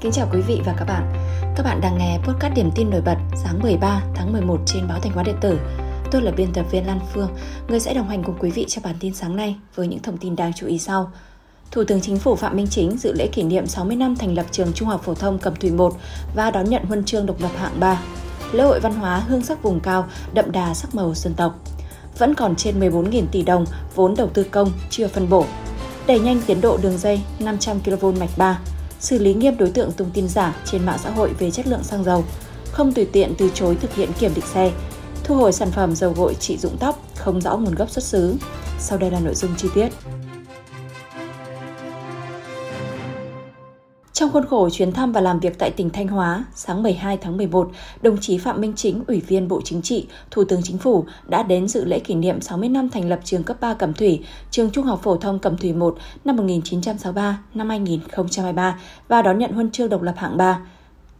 Kính chào quý vị và các bạn. Các bạn đang nghe podcast điểm tin nổi bật sáng 13 tháng 11 trên báo Thanh hóa điện tử. Tôi là biên tập viên Lan Phương, người sẽ đồng hành cùng quý vị trong bản tin sáng nay với những thông tin đáng chú ý sau. Thủ tướng Chính phủ Phạm Minh Chính dự lễ kỷ niệm 60 năm thành lập trường Trung học phổ thông Cẩm Thủy 1 và đón nhận huân chương độc lập hạng 3. Lễ hội văn hóa hương sắc vùng cao đậm đà sắc màu dân tộc. Vẫn còn trên 14.000 tỷ đồng vốn đầu tư công chưa phân bổ. Đẩy nhanh tiến độ đường dây 500 kV mạch 3 xử lý nghiêm đối tượng tung tin giả trên mạng xã hội về chất lượng xăng dầu, không tùy tiện từ chối thực hiện kiểm định xe, thu hồi sản phẩm dầu gội trị dụng tóc không rõ nguồn gốc xuất xứ. Sau đây là nội dung chi tiết. Trong khuôn khổ chuyến thăm và làm việc tại tỉnh Thanh Hóa, sáng 12 tháng 11, đồng chí Phạm Minh Chính, Ủy viên Bộ Chính trị, Thủ tướng Chính phủ đã đến dự lễ kỷ niệm 60 năm thành lập trường cấp 3 Cẩm Thủy, trường Trung học phổ thông Cẩm Thủy 1 năm 1963 năm 2023 và đón nhận huân chương độc lập hạng 3.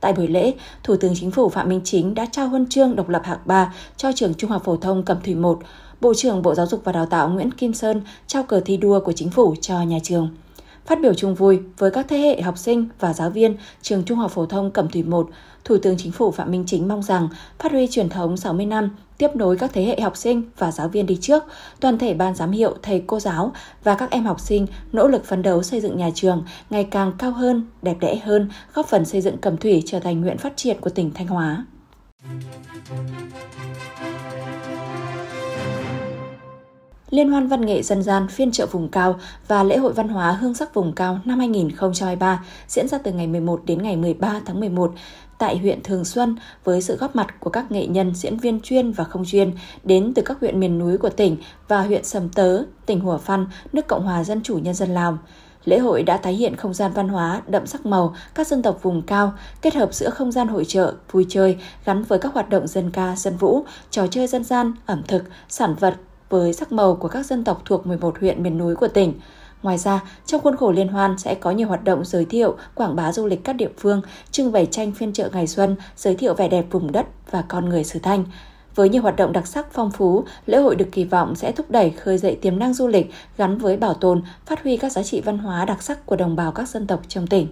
Tại buổi lễ, Thủ tướng Chính phủ Phạm Minh Chính đã trao huân chương độc lập hạng 3 cho trường Trung học phổ thông Cẩm Thủy 1. Bộ trưởng Bộ Giáo dục và Đào tạo Nguyễn Kim Sơn trao cờ thi đua của chính phủ cho nhà trường. Phát biểu chung vui với các thế hệ học sinh và giáo viên trường Trung học phổ thông Cẩm Thủy 1, Thủ tướng Chính phủ Phạm Minh Chính mong rằng phát huy truyền thống 60 năm tiếp nối các thế hệ học sinh và giáo viên đi trước, toàn thể ban giám hiệu, thầy cô giáo và các em học sinh nỗ lực phấn đấu xây dựng nhà trường ngày càng cao hơn, đẹp đẽ hơn, góp phần xây dựng Cẩm Thủy trở thành huyện phát triển của tỉnh Thanh Hóa. Liên hoan văn nghệ dân gian phiên chợ vùng cao và lễ hội văn hóa hương sắc vùng cao năm 2023 diễn ra từ ngày 11 đến ngày 13 tháng 11 tại huyện Thường Xuân với sự góp mặt của các nghệ nhân diễn viên chuyên và không chuyên đến từ các huyện miền núi của tỉnh và huyện Sầm Tớ, tỉnh Hủa Phăn, nước Cộng hòa Dân chủ Nhân dân Lào. Lễ hội đã tái hiện không gian văn hóa đậm sắc màu các dân tộc vùng cao, kết hợp giữa không gian hội trợ, vui chơi gắn với các hoạt động dân ca, dân vũ, trò chơi dân gian, ẩm thực, sản vật, với sắc màu của các dân tộc thuộc 11 huyện miền núi của tỉnh. Ngoài ra, trong khuôn khổ liên hoan sẽ có nhiều hoạt động giới thiệu, quảng bá du lịch các địa phương, trưng bày tranh phiên chợ ngày xuân, giới thiệu vẻ đẹp vùng đất và con người xứ Thanh. Với nhiều hoạt động đặc sắc phong phú, lễ hội được kỳ vọng sẽ thúc đẩy khơi dậy tiềm năng du lịch gắn với bảo tồn, phát huy các giá trị văn hóa đặc sắc của đồng bào các dân tộc trong tỉnh.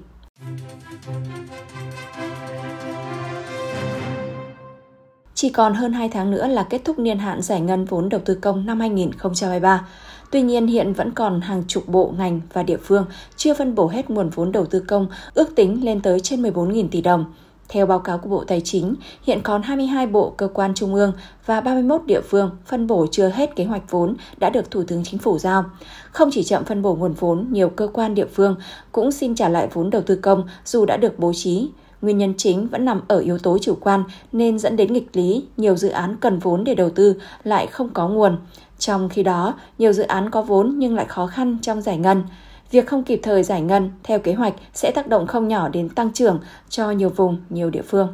Chỉ còn hơn 2 tháng nữa là kết thúc niên hạn giải ngân vốn đầu tư công năm 2023. Tuy nhiên hiện vẫn còn hàng chục bộ ngành và địa phương chưa phân bổ hết nguồn vốn đầu tư công, ước tính lên tới trên 14.000 tỷ đồng. Theo báo cáo của Bộ Tài chính, hiện còn 22 bộ cơ quan trung ương và 31 địa phương phân bổ chưa hết kế hoạch vốn đã được Thủ tướng Chính phủ giao. Không chỉ chậm phân bổ nguồn vốn, nhiều cơ quan địa phương cũng xin trả lại vốn đầu tư công dù đã được bố trí. Nguyên nhân chính vẫn nằm ở yếu tố chủ quan nên dẫn đến nghịch lý, nhiều dự án cần vốn để đầu tư lại không có nguồn. Trong khi đó, nhiều dự án có vốn nhưng lại khó khăn trong giải ngân. Việc không kịp thời giải ngân theo kế hoạch sẽ tác động không nhỏ đến tăng trưởng cho nhiều vùng, nhiều địa phương.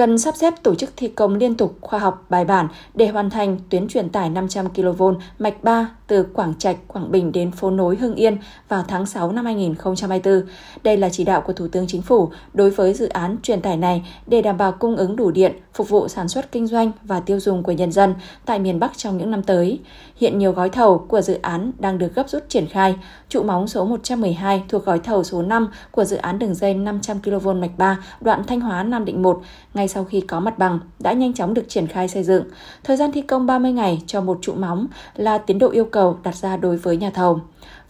cần sắp xếp tổ chức thi công liên tục khoa học bài bản để hoàn thành tuyến truyền tải 500 kV mạch 3 từ Quảng Trạch, Quảng Bình đến phố nối Hưng Yên vào tháng 6 năm 2024. Đây là chỉ đạo của Thủ tướng Chính phủ đối với dự án truyền tải này để đảm bảo cung ứng đủ điện, phục vụ sản xuất kinh doanh và tiêu dùng của nhân dân tại miền Bắc trong những năm tới. Hiện nhiều gói thầu của dự án đang được gấp rút triển khai. Trụ móng số 112 thuộc gói thầu số 5 của dự án đường dây 500 kV mạch 3 đoạn Thanh Hóa Nam Định 1 ngay sau khi có mặt bằng đã nhanh chóng được triển khai xây dựng. Thời gian thi công 30 ngày cho một trụ móng là tiến độ yêu cầu đặt ra đối với nhà thầu.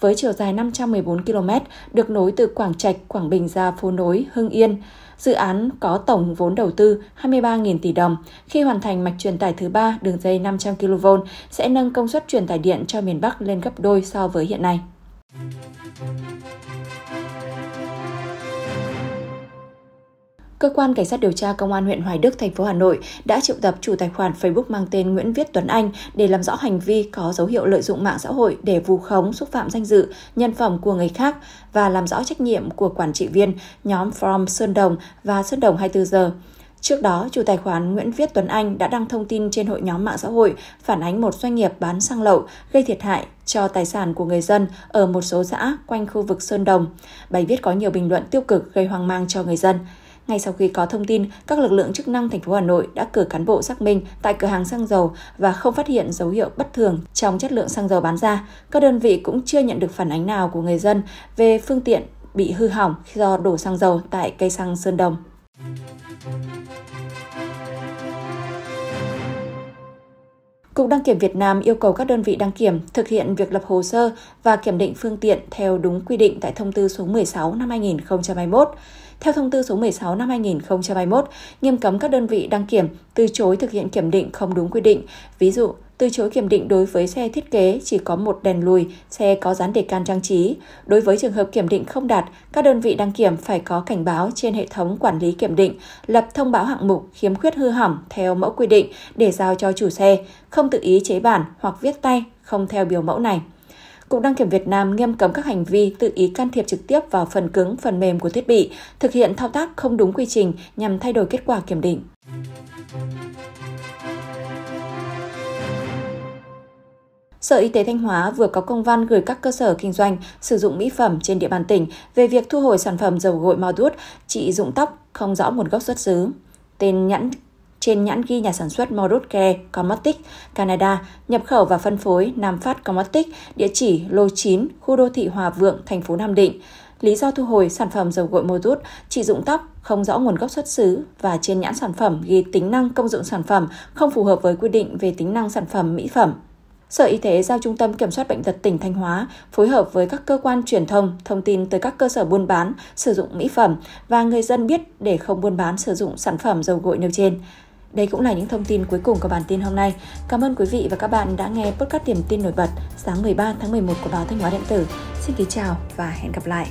Với chiều dài 514 km, được nối từ Quảng Trạch, Quảng Bình ra phố nối Hưng Yên, Dự án có tổng vốn đầu tư 23.000 tỷ đồng. Khi hoàn thành mạch truyền tải thứ ba đường dây 500 kV sẽ nâng công suất truyền tải điện cho miền Bắc lên gấp đôi so với hiện nay. Cơ quan Cảnh sát điều tra Công an huyện Hoài Đức, thành phố Hà Nội đã triệu tập chủ tài khoản Facebook mang tên Nguyễn Viết Tuấn Anh để làm rõ hành vi có dấu hiệu lợi dụng mạng xã hội để vu khống, xúc phạm danh dự, nhân phẩm của người khác và làm rõ trách nhiệm của quản trị viên nhóm From Sơn Đồng và Sơn Đồng 24 giờ. Trước đó, chủ tài khoản Nguyễn Viết Tuấn Anh đã đăng thông tin trên hội nhóm mạng xã hội phản ánh một doanh nghiệp bán xăng lậu gây thiệt hại cho tài sản của người dân ở một số xã quanh khu vực Sơn Đồng. Bài viết có nhiều bình luận tiêu cực gây hoang mang cho người dân ngay sau khi có thông tin, các lực lượng chức năng thành phố Hà Nội đã cử cán bộ xác minh tại cửa hàng xăng dầu và không phát hiện dấu hiệu bất thường trong chất lượng xăng dầu bán ra. Các đơn vị cũng chưa nhận được phản ánh nào của người dân về phương tiện bị hư hỏng do đổ xăng dầu tại cây xăng Sơn Đồng. Cục Đăng kiểm Việt Nam yêu cầu các đơn vị đăng kiểm thực hiện việc lập hồ sơ và kiểm định phương tiện theo đúng quy định tại thông tư số 16 năm 2021. Theo thông tư số 16 năm 2021, nghiêm cấm các đơn vị đăng kiểm từ chối thực hiện kiểm định không đúng quy định. Ví dụ, từ chối kiểm định đối với xe thiết kế chỉ có một đèn lùi, xe có dán đề can trang trí. Đối với trường hợp kiểm định không đạt, các đơn vị đăng kiểm phải có cảnh báo trên hệ thống quản lý kiểm định, lập thông báo hạng mục khiếm khuyết hư hỏng theo mẫu quy định để giao cho chủ xe, không tự ý chế bản hoặc viết tay không theo biểu mẫu này. Cục Đăng kiểm Việt Nam nghiêm cấm các hành vi tự ý can thiệp trực tiếp vào phần cứng, phần mềm của thiết bị, thực hiện thao tác không đúng quy trình nhằm thay đổi kết quả kiểm định. Sở Y tế Thanh Hóa vừa có công văn gửi các cơ sở kinh doanh sử dụng mỹ phẩm trên địa bàn tỉnh về việc thu hồi sản phẩm dầu gội Maudut trị dụng tóc không rõ nguồn gốc xuất xứ. Tên nhãn trên nhãn ghi nhà sản xuất Morut Care Cosmetics Canada, nhập khẩu và phân phối Nam Phát Cosmetics, địa chỉ lô 9, khu đô thị Hòa Vượng, thành phố Nam Định. Lý do thu hồi sản phẩm dầu gội Morut chỉ dụng tóc không rõ nguồn gốc xuất xứ và trên nhãn sản phẩm ghi tính năng công dụng sản phẩm không phù hợp với quy định về tính năng sản phẩm mỹ phẩm. Sở Y tế giao Trung tâm Kiểm soát Bệnh tật tỉnh Thanh Hóa phối hợp với các cơ quan truyền thông thông tin tới các cơ sở buôn bán, sử dụng mỹ phẩm và người dân biết để không buôn bán sử dụng sản phẩm dầu gội nêu trên. Đây cũng là những thông tin cuối cùng của bản tin hôm nay. Cảm ơn quý vị và các bạn đã nghe podcast điểm tin nổi bật sáng 13 tháng 11 của báo Thanh Hóa Điện tử. Xin kính chào và hẹn gặp lại.